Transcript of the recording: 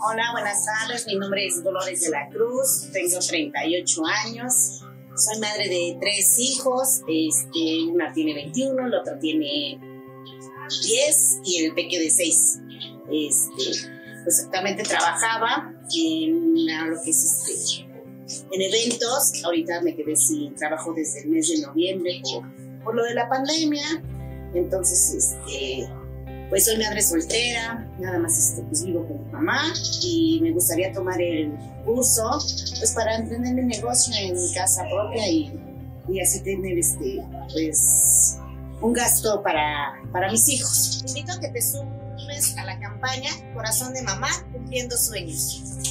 Hola, buenas tardes. Mi nombre es Dolores de la Cruz. Tengo 38 años. Soy madre de tres hijos. Este, una tiene 21, la otra tiene 10 y el pequeño de 6. Este, pues trabajaba en lo que es este, en eventos. Ahorita me quedé sin trabajo desde el mes de noviembre por, por lo de la pandemia. Entonces, este, pues soy madre soltera, nada más este, pues vivo con mi mamá y me gustaría tomar el curso pues para emprender mi negocio en mi casa propia y, y así tener este, pues un gasto para, para mis hijos. Te invito a que te sumes a la campaña Corazón de Mamá Cumpliendo Sueños.